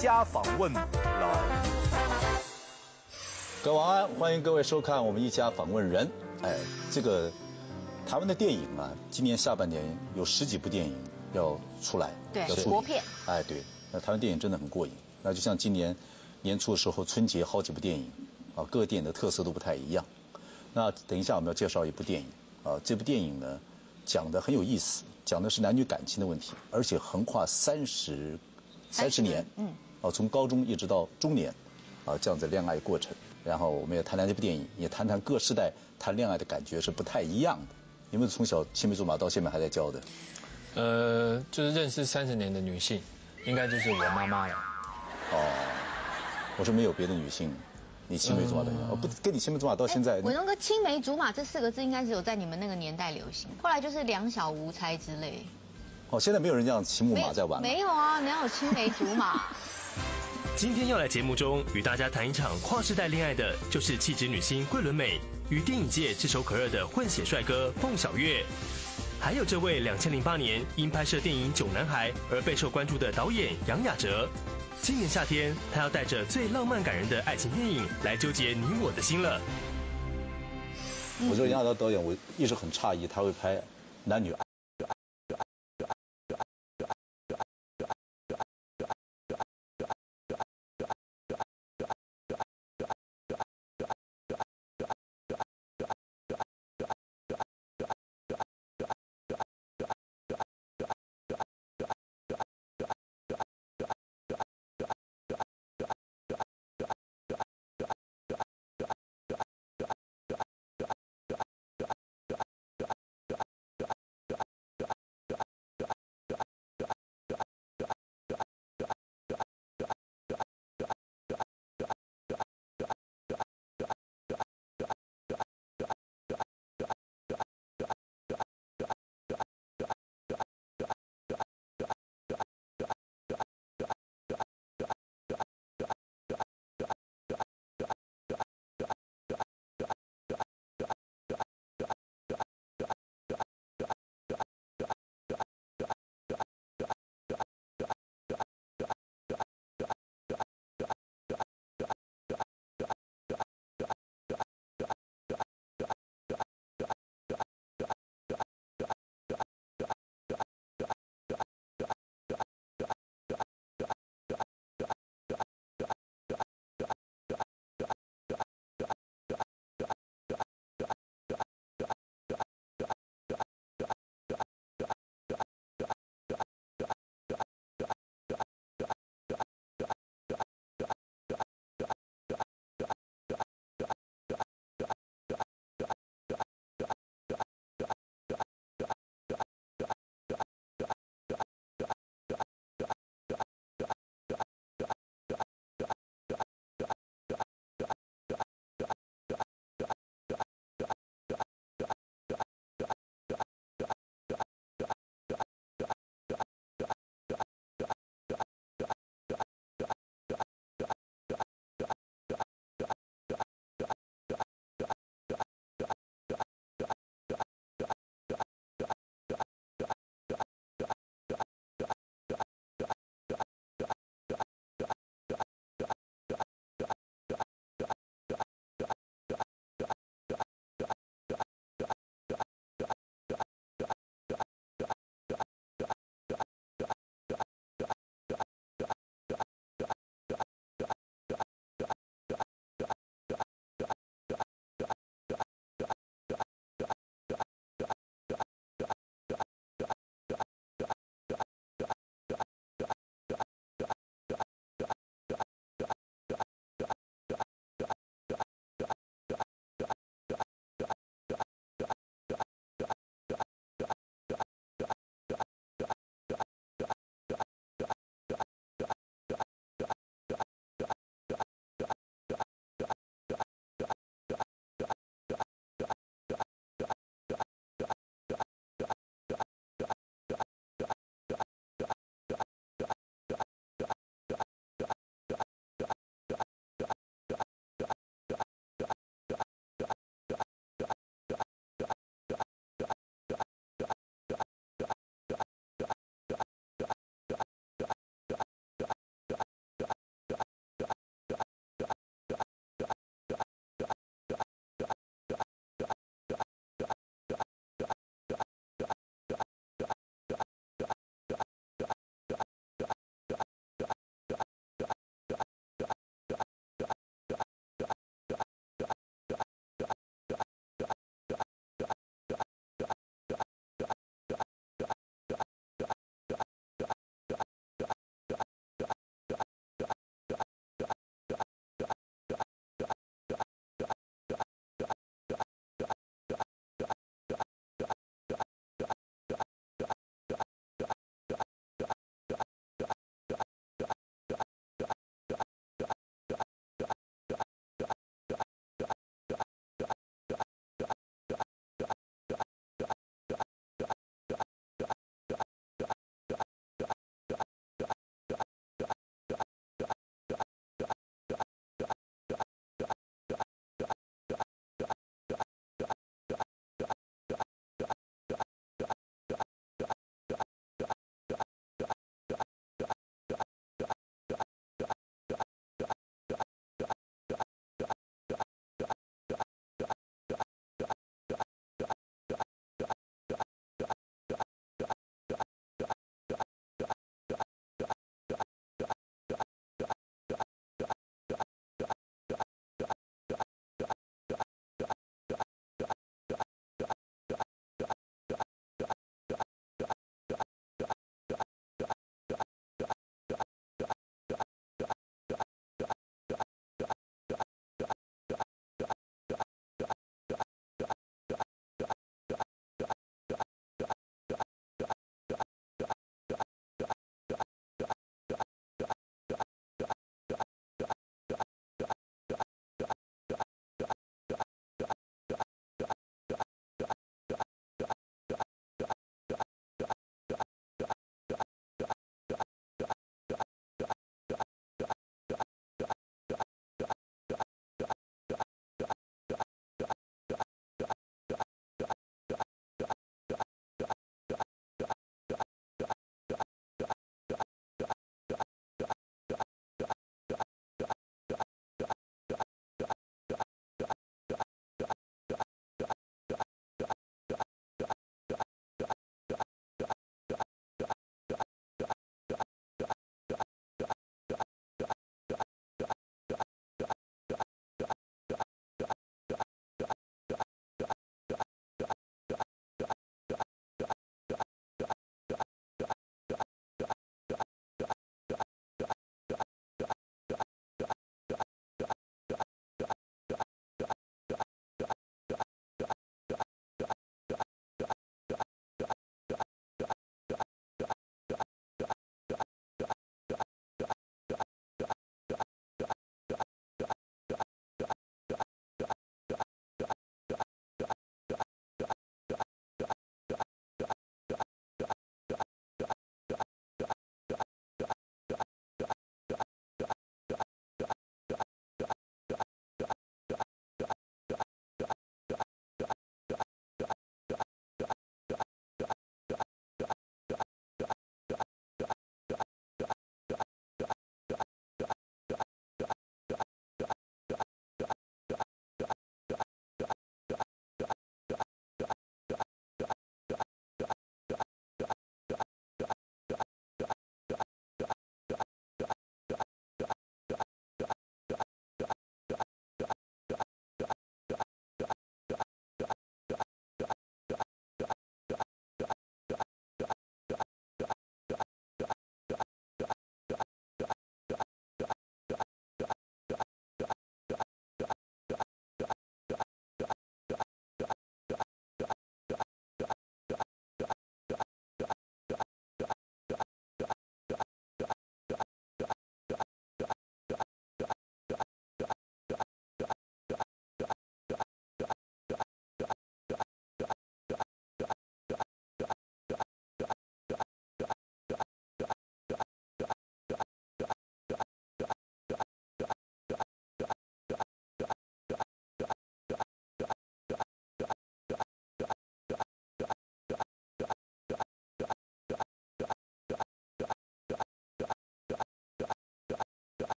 家访问来。各位晚安，欢迎各位收看我们一家访问人。哎，这个台湾的电影啊，今年下半年有十几部电影要出来，对要出国片。哎，对，那台湾电影真的很过瘾。那就像今年年初的时候，春节好几部电影，啊，各个电影的特色都不太一样。那等一下我们要介绍一部电影，啊，这部电影呢讲的很有意思，讲的是男女感情的问题，而且横跨三十三十年，嗯，哦，从高中一直到中年，啊，这样子恋爱过程。然后我们也谈谈这部电影，也谈谈各世代谈恋爱的感觉是不太一样的。有没有从小青梅竹马到现在还在教的？呃，就是认识三十年的女性，应该就是我妈妈了。哦，我说没有别的女性，你青梅竹马的，哦不跟你青梅竹马到现在，文东哥，青梅竹马这四个字应该只有在你们那个年代流行，后来就是两小无猜之类。哦，现在没有人这样骑木马在玩了。没有啊，哪有青梅竹马？今天要来节目中与大家谈一场跨世代恋爱的，就是气质女星桂纶镁与电影界炙手可热的混血帅哥凤小岳，还有这位两千零八年因拍摄电影《囧男孩》而备受关注的导演杨雅哲。今年夏天，他要带着最浪漫感人的爱情电影来纠结你我的心了。我觉得杨雅哲导演，我一直很诧异，他会拍男女爱